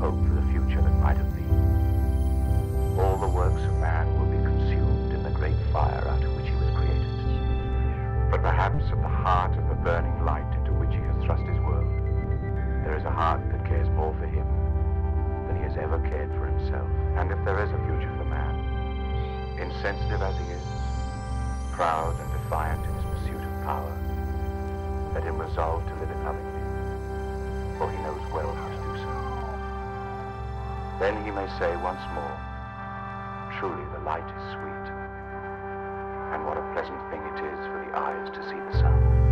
hope for the future that might have been. All the works of man will be consumed in the great fire out of which he was created. But perhaps at the heart of the burning light into which he has thrust his world, there is a heart that cares more for him than he has ever cared for himself. And if there is a future for man, insensitive as he is, proud and defiant in his pursuit of power, let him resolve to live it lovingly. Then he may say once more, truly the light is sweet, and what a pleasant thing it is for the eyes to see the sun.